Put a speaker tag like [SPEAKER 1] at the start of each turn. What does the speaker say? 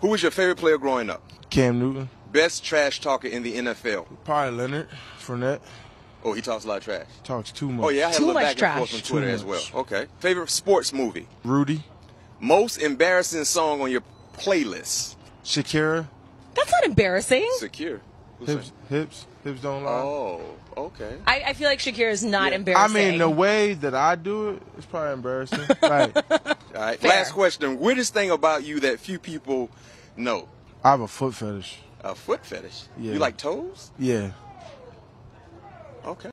[SPEAKER 1] Who was your favorite player growing up?
[SPEAKER 2] Cam Newton.
[SPEAKER 1] Best trash talker in the NFL?
[SPEAKER 2] Probably Leonard Fournette.
[SPEAKER 1] Oh, he talks a lot of trash.
[SPEAKER 2] Talks too much.
[SPEAKER 1] Oh yeah, I had
[SPEAKER 3] Too
[SPEAKER 1] a little
[SPEAKER 3] much
[SPEAKER 1] back and forth on Twitter
[SPEAKER 2] Too
[SPEAKER 1] as well.
[SPEAKER 2] much.
[SPEAKER 1] Okay. Favorite sports movie?
[SPEAKER 2] Rudy.
[SPEAKER 1] Most embarrassing song on your playlist?
[SPEAKER 2] Shakira.
[SPEAKER 3] That's not embarrassing.
[SPEAKER 1] Secure. Who's
[SPEAKER 2] Hips,
[SPEAKER 1] that?
[SPEAKER 2] hips, hips don't lie.
[SPEAKER 1] Oh, okay.
[SPEAKER 3] I, I feel like Shakira is not
[SPEAKER 1] Yeah.
[SPEAKER 2] I mean, the way that I do it, it's probably embarrassing. like,
[SPEAKER 1] All right.
[SPEAKER 3] Fair.
[SPEAKER 1] Last question. Weirdest thing about you that few people know?
[SPEAKER 2] I have a foot fetish.
[SPEAKER 1] A foot fetish.
[SPEAKER 2] Yeah.
[SPEAKER 1] You like toes?
[SPEAKER 2] Yeah.
[SPEAKER 1] Okay.